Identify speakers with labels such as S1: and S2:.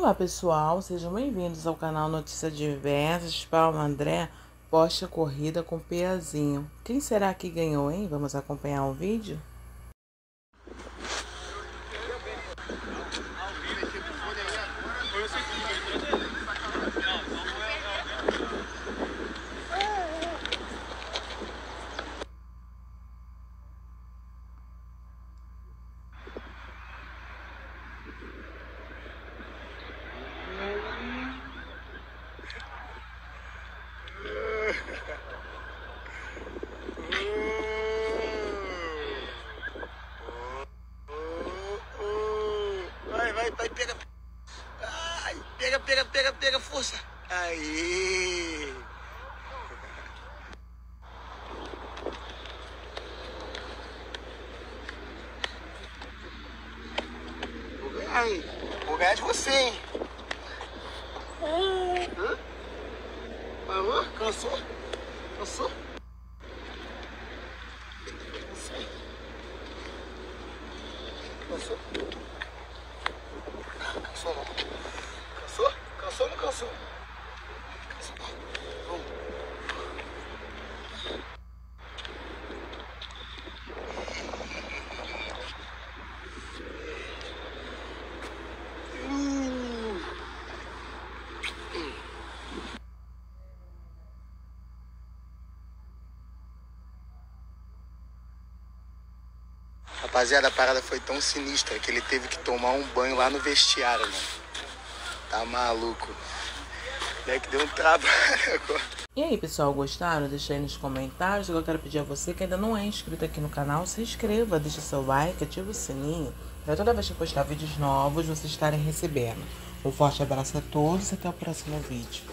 S1: Olá pessoal, sejam bem-vindos ao canal Notícias Diversas. Palma André posta corrida com Peazinho. Quem será que ganhou, hein? Vamos acompanhar o vídeo?
S2: Vai, vai, vai, pega. Ai, pega, pega, pega, pega, força. Aí. Vou ganhar? Vou ganhar de você, hein? Falou? Cansou? Cansou? Cansou? Cansou não? Cansou? Cansou ou não cansou? Cansou não. Vamos. Uh. Rapaziada, a parada foi tão sinistra que ele teve que tomar um banho lá no vestiário, mano. Tá maluco. É que deu um trabalho agora.
S1: E aí pessoal, gostaram? Deixa aí nos comentários. Eu quero pedir a você que ainda não é inscrito aqui no canal, se inscreva, deixa seu like, ativa o sininho. Para toda vez que eu postar vídeos novos, vocês estarem recebendo. Um forte abraço a todos e até o próximo vídeo.